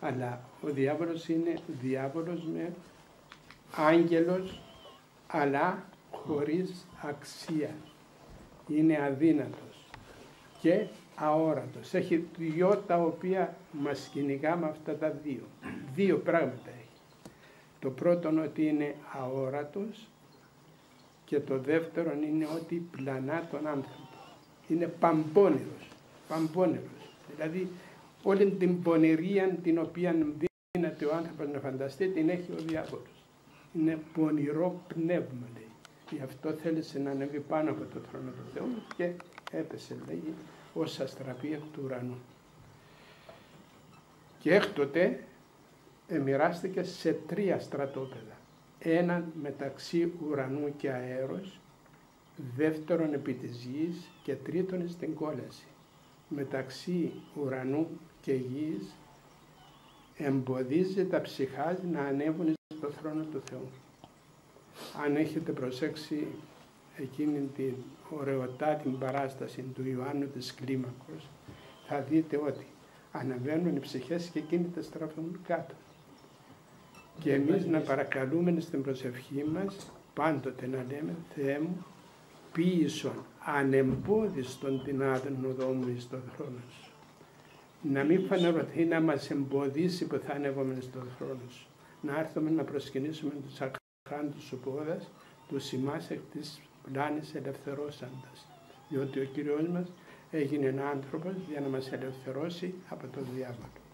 Αλλά ο διάβολος είναι διάβολος με άγγελος, αλλά χωρίς αξία. Είναι αδύνατος και αόρατος. Έχει δυο τα οποία μας κυνηγά με αυτά τα δύο. Δύο πράγματα έχει. Το πρώτο ότι είναι αόρατος και το δεύτερο είναι ότι πλανά τον άνθρωπο. Είναι παμπώνερος, παμπώνερος. Δηλαδή όλη την πονηρία την οποία δίνεται ο άνθρωπος να φανταστεί την έχει ο διάβολος. Είναι πονηρό πνεύμα λέει. Γι' αυτό θέλησε να ανέβει πάνω από το θρόνο του Θεού και έπεσε λέγει ως αστραπή εκ του ουρανού. Και έκτοτε εμοιράστηκε σε τρία στρατόπεδα. Έναν μεταξύ ουρανού και αέρος, δεύτερον επί της γης και τρίτον στην κόλαση. Μεταξύ ουρανού και γης εμποδίζει τα ψυχάς να ανέβουν στο θρόνο του Θεού. Αν έχετε προσέξει εκείνη την ωραιοτά την παράσταση του Ιωάννου της Κλίμακος, θα δείτε ότι αναβαίνουν οι ψυχές και εκείνοι τα στραφούν κάτω. Και εμείς να παρακαλούμε στην προσευχή μας πάντοτε να λέμε Θεέ μου ποιησον ανεμπόδιστον την άδενοδό μου εις τον χρόνο σου. Να μην φανερωθεί να μας εμποδίσει που θα ανέβουμε στον χρόνο σου. Να έρθουμε να προσκυνήσουμε τους ακράντους σου πόδας, τους ημάς εκ της πλάνης ελευθερώσαντας. Διότι ο Κύριος μας έγινε ένα άνθρωπος για να μας ελευθερώσει από το διάβολο.